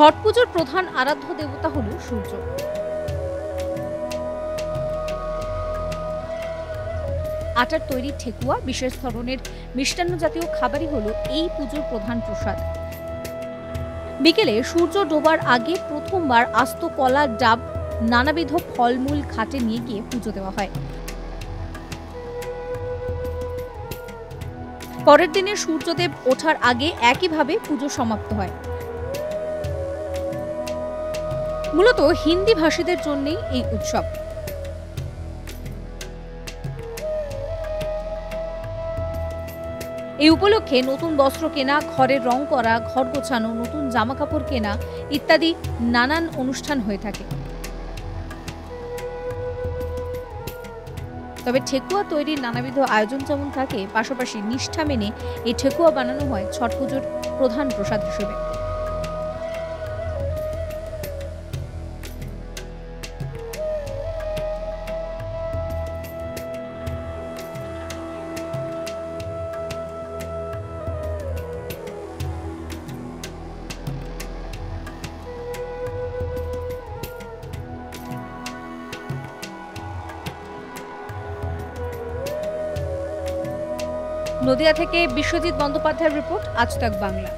ছট পুজোর প্রধান আরাধ্য দেবতা হল সূর্য। আটার তৈরি ঠেকুয়া বিশেষ ধরনের মিষ্টান্ন জাতীয় খাবারই হলো এই পুজোর প্রধান প্রসাদ। বিকেলে সূর্য ডোবার আগে প্রথমবার আস্ত কলা, ডাব, নানাবিধ ফলমূল ঘাটে নিয়ে গিয়ে পুজো দেওয়া হয়। পরের দিনে সূর্যদেব ওঠার আগে একইভাবে পুজো সমাপ্ত হয়। মূলত হিন্দি ভাষীদের জন্যই এই উৎসব। এই উপলক্ষে নতুন বস্ত্র কেনা ঘরের রং করা, ঘর গোছানো, নতুন জামা কাপড় কেনা ইত্যাদি নানান অনুষ্ঠান হয়ে থাকে। তবে ঠেকুয়া তৈরির নানাবিধ আয়োজন যেমন থাকে, পাশাপাশি নিষ্ঠা মেনে এই ঠেকুয়া বানানো হয় ছট পুজোর প্রধান প্রসাদ হিসেবে। নদিয়া থেকে বিশ্বজিৎ বন্দ্যোপাধ্যায়ের রিপোর্ট আজ তক বাংলা।